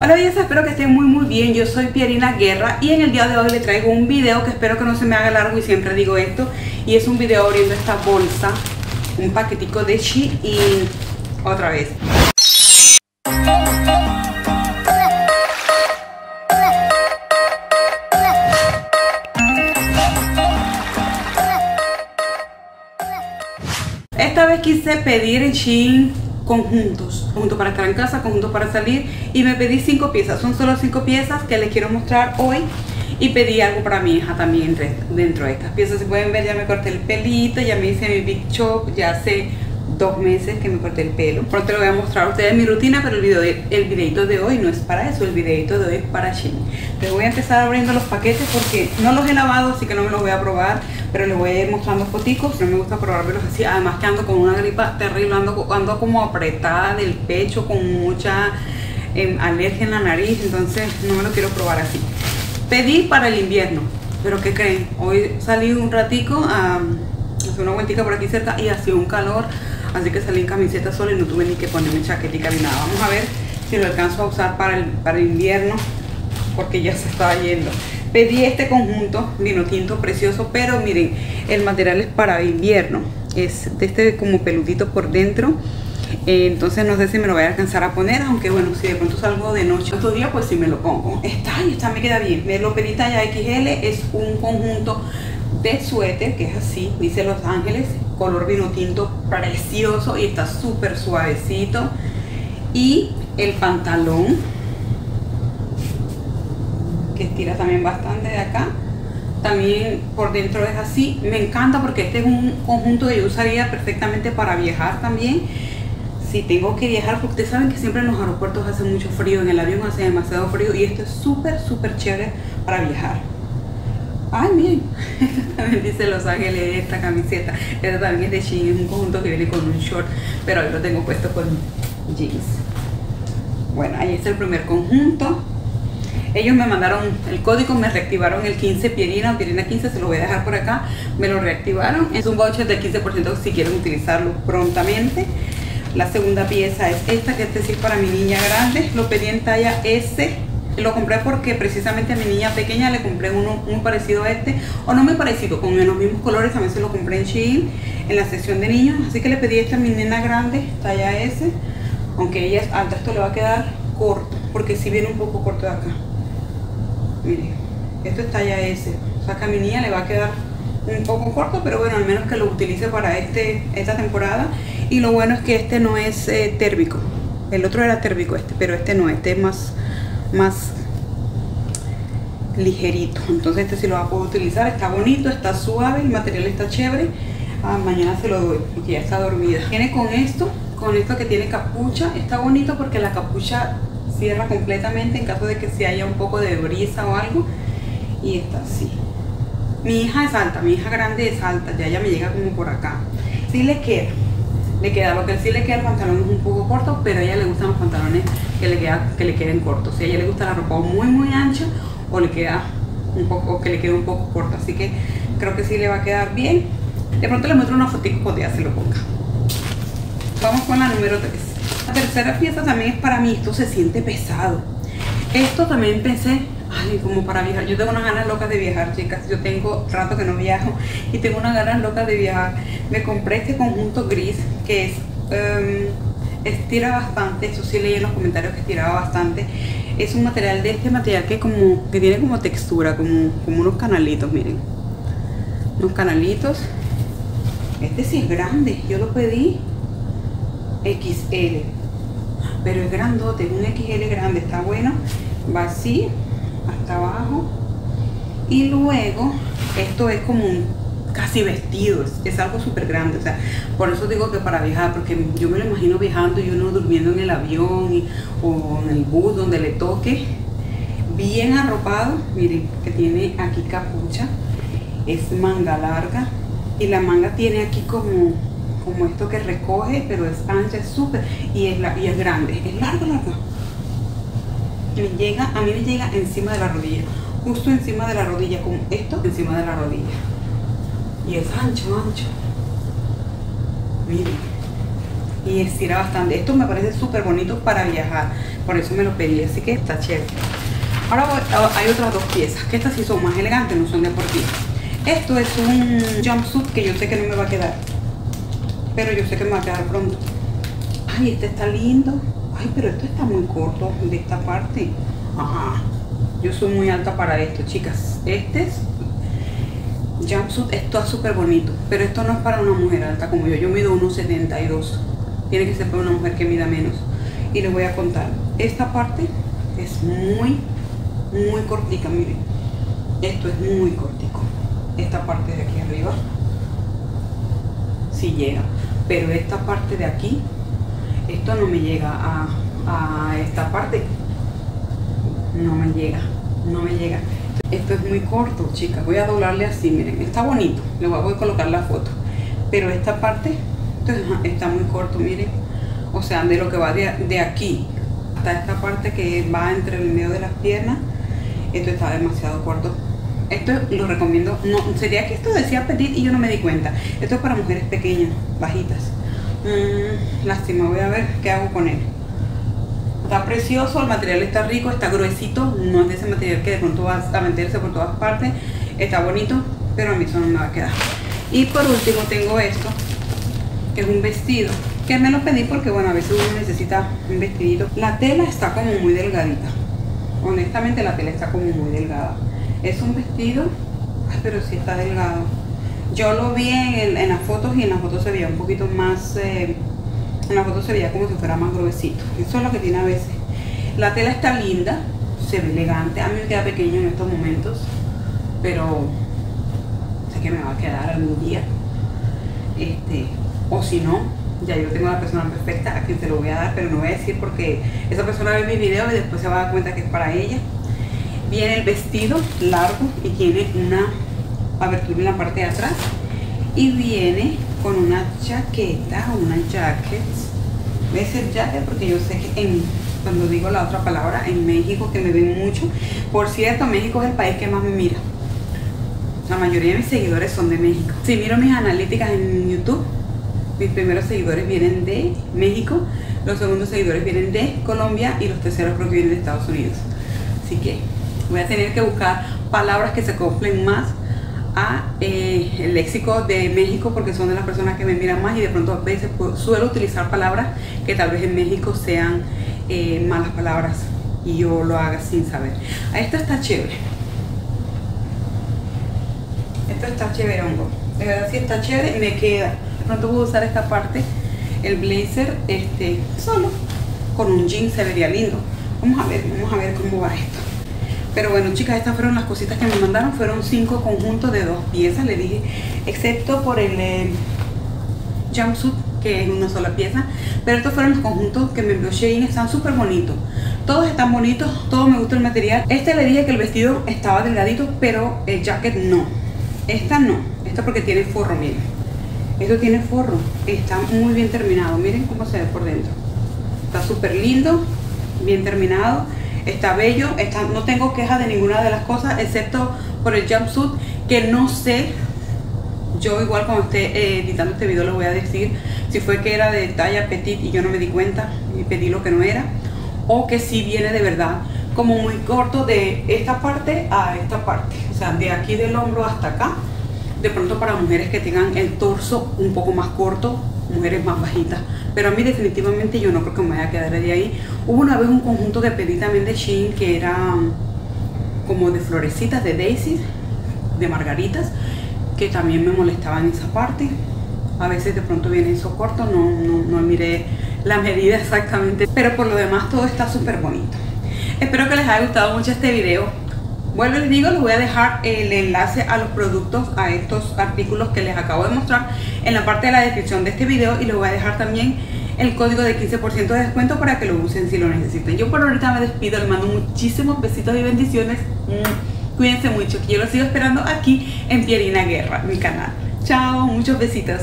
Hola belleza, espero que estén muy muy bien, yo soy Pierina Guerra y en el día de hoy les traigo un video que espero que no se me haga largo y siempre digo esto y es un video abriendo esta bolsa, un paquetico de Shein, otra vez. Esta vez quise pedir en Shein conjuntos, conjunto para estar en casa, conjunto para salir y me pedí cinco piezas, son solo cinco piezas que les quiero mostrar hoy y pedí algo para mi hija también dentro de estas piezas, si pueden ver ya me corté el pelito, ya me hice mi big chop, ya hace dos meses que me corté el pelo. Pronto les voy a mostrar a ustedes mi rutina, pero el, video de, el videito de hoy no es para eso, el videito de hoy es para Shein. Les voy a empezar abriendo los paquetes porque no los he lavado, así que no me los voy a probar, pero les voy a ir mostrando foticos. No me gusta probármelos así, además que ando con una gripa terrible, ando, ando como apretada del pecho, con mucha em, alergia en la nariz, entonces no me lo quiero probar así. Pedí para el invierno, pero ¿qué creen? Hoy salí un ratico a hacer una vueltica por aquí cerca y hacía un calor así que salí en camiseta sola y no tuve ni que ponerme chaquetica ni nada. Vamos a ver si lo alcanzo a usar para el, para el invierno, porque ya se estaba yendo. Pedí este conjunto vino tinto precioso, pero miren, el material es para invierno. Es de este como peludito por dentro. Eh, entonces no sé si me lo voy a alcanzar a poner, aunque bueno, si de pronto salgo de noche estos días, pues sí me lo pongo. Está y está, me queda bien. Me lo pedí talla XL, es un conjunto de suéter, que es así, dice Los Ángeles, color vino tinto precioso y está súper suavecito. Y el pantalón, que estira también bastante de acá. También por dentro es así. Me encanta porque este es un conjunto que yo usaría perfectamente para viajar también. Si tengo que viajar, porque ustedes saben que siempre en los aeropuertos hace mucho frío, en el avión hace demasiado frío y esto es súper, súper chévere para viajar. Ay, miren, también dice Los Ángeles esta camiseta. Esta también es de Shein, es un conjunto que viene con un short, pero hoy lo tengo puesto con jeans. Bueno, ahí está el primer conjunto. Ellos me mandaron el código, me reactivaron el 15 Pierina, Pierina 15, se lo voy a dejar por acá. Me lo reactivaron. Es un voucher del 15% si quieren utilizarlo prontamente. La segunda pieza es esta, que este es para mi niña grande. Lo pedí en talla S lo compré porque precisamente a mi niña pequeña le compré uno muy parecido a este, o no muy parecido, con los mismos colores, también se lo compré en Shein, en la sección de niños, así que le pedí este a mi nena grande, talla S, aunque ella es alta, esto le va a quedar corto, porque si viene un poco corto de acá. Miren, esto es talla S, o sea que a mi niña le va a quedar un poco corto, pero bueno, al menos que lo utilice para este, esta temporada. Y lo bueno es que este no es eh, térmico. El otro era térmico este, pero este no, este es más más ligerito. Entonces este sí lo poder utilizar. Está bonito está suave el material está chévere. Ah, mañana se lo doy porque ya está dormida. Viene con esto con esto que tiene capucha. Está bonito porque la capucha cierra completamente en caso de que si haya un poco de brisa o algo. Y está así. Mi hija es alta mi hija grande es alta ya ella me llega como por acá. Si le queda le queda lo que sí le queda el pantalón un poco corto pero a ella le gustan los pantalones que le, queda, que le queden cortos. Si a ella le gusta la ropa muy muy ancha o le queda un poco, que le quede un poco corta. Así que creo que sí le va a quedar bien. De pronto le muestro una fotito cuando ya se lo ponga. Vamos con la número 3. La tercera pieza también es para mí. Esto se siente pesado. Esto también pensé, ay, como para viajar. Yo tengo unas ganas locas de viajar, chicas. Yo tengo rato que no viajo y tengo unas ganas locas de viajar. Me compré este conjunto gris que es... Um, estira bastante, eso sí leí en los comentarios que estiraba bastante. Es un material de este material que como que tiene como textura, como, como unos canalitos, miren. Unos canalitos. Este sí es grande, yo lo pedí XL. Pero es grandote, un XL grande, está bueno. Va así, abajo. Y luego, esto es como un casi vestidos, es algo súper grande, o sea, por eso digo que para viajar, porque yo me lo imagino viajando y uno durmiendo en el avión o en el bus donde le toque, bien arropado, miren, que tiene aquí capucha, es manga larga y la manga tiene aquí como, como esto que recoge, pero es ancha, es súper, y, es y es grande, es larga, larga. Me llega, a mí me llega encima de la rodilla, justo encima de la rodilla, con esto encima de la rodilla y es ancho, ancho. Miren. Y estira bastante. Esto me parece súper bonito para viajar. por eso me lo pedí, así que está chévere. Ahora oh, hay otras dos piezas, que estas sí son más elegantes, no son deportivas. Esto es un jumpsuit que yo sé que no me va a quedar, pero yo sé que me va a quedar pronto. Ay, este está lindo. Ay, pero esto está muy corto de esta parte. Ajá. Yo soy muy alta para esto, chicas. Este es jumpsuit, esto es súper bonito, pero esto no es para una mujer alta como yo. Yo mido 1,72. Tiene que ser para una mujer que mida menos. Y les voy a contar. Esta parte es muy, muy cortica, miren. Esto es muy cortico. Esta parte de aquí arriba sí llega. Pero esta parte de aquí, esto no me llega a, a esta parte. No me llega, no me llega. Esto es muy corto, chicas. Voy a doblarle así, miren. Está bonito. Le voy a colocar la foto. Pero esta parte está muy corto, miren. O sea, de lo que va de, aquí hasta esta parte que va entre el medio de las piernas, esto está demasiado corto. Esto lo recomiendo. No, sería que esto decía petit y yo no me di cuenta. Esto es para mujeres pequeñas, bajitas. Mm, lástima, voy a ver qué hago con él. Está precioso, el material está rico, está gruesito, no es de ese material que de pronto va a meterse por todas partes. Está bonito, pero a mí eso no me va a quedar. Y por último tengo esto, que es un vestido, que me lo pedí porque bueno, a veces uno necesita un vestidito. La tela está como muy delgadita. Honestamente la tela está como muy delgada. Es un vestido, pero sí está delgado. Yo lo vi en, las fotos y en las fotos se veía un poquito más... Eh, en la foto se veía como si fuera más gruesito. Eso es lo que tiene a veces. La tela está linda, se ve elegante. A mí me queda pequeño en estos momentos, pero sé que me va a quedar algún día. Este, o si no, ya yo tengo la persona perfecta a quien se lo voy a dar, pero no voy a decir porque esa persona ve mi video y después se va a dar cuenta que es para ella. Viene el vestido largo y tiene una abertura en la parte de atrás y viene con una chaqueta, una jacket. ¿Ves el jacket? Porque yo sé que en, cuando digo la otra palabra, en México, que me ven mucho. Por cierto, México es el país que más me mira. La mayoría de mis seguidores son de México. Si miro mis analíticas en YouTube, mis primeros seguidores vienen de México, los segundos seguidores vienen de Colombia y los terceros creo que vienen de Estados Unidos. Así que voy a tener que buscar palabras que se acoplen más eh, el léxico de México porque son de las personas que me miran más y de pronto a veces suelo utilizar palabras que tal vez en México sean eh, malas palabras y yo lo haga sin saber. Esto está chévere. Esto está chévere, hongo. De verdad sí está chévere y me queda. De pronto voy a usar esta parte, el blazer, este, solo. Con un jean se vería lindo. Vamos a ver, vamos a ver cómo va esto. Pero bueno, chicas, estas fueron las cositas que me mandaron. Fueron cinco conjuntos de dos piezas, le dije, excepto por el eh, jumpsuit, que es una sola pieza. Pero estos fueron los conjuntos que me envió Shein, están súper bonitos. Todos están bonitos, todos me gusta el material. Este le dije que el vestido estaba delgadito, pero el jacket no. Esta no, esta porque tiene forro, miren. Esto tiene forro, está muy bien terminado. Miren cómo se ve por dentro. Está súper lindo, bien terminado está bello, está, no tengo queja de ninguna de las cosas, excepto por el jumpsuit, que no sé, yo igual cuando esté eh, editando este video lo voy a decir, si fue que era de talla petit y yo no me di cuenta y pedí lo que no era, o que si viene de verdad como muy corto de esta parte a esta parte, o sea, de aquí del hombro hasta acá, de pronto para mujeres que tengan el torso un poco más corto, mujeres más bajitas. Pero a mí definitivamente yo no creo que me vaya a quedar de ahí. Hubo una vez un conjunto que pedí también de Shein que era um, como de florecitas, de daisies, de margaritas, que también me molestaban esa parte. A veces de pronto viene eso corto, no, no, no miré la medida exactamente. Pero por lo demás todo está súper bonito. Espero que les haya gustado mucho este video. Vuelvo les digo, les voy a dejar el enlace a los productos, a estos artículos que les acabo de mostrar en la parte de la descripción de este video y les voy a dejar también el código de 15% de descuento para que lo usen si lo necesiten. Yo por ahorita me despido, les mando muchísimos besitos y bendiciones. Mm, cuídense mucho, que yo los sigo esperando aquí en Pierina Guerra, mi canal. Chao, muchos besitos.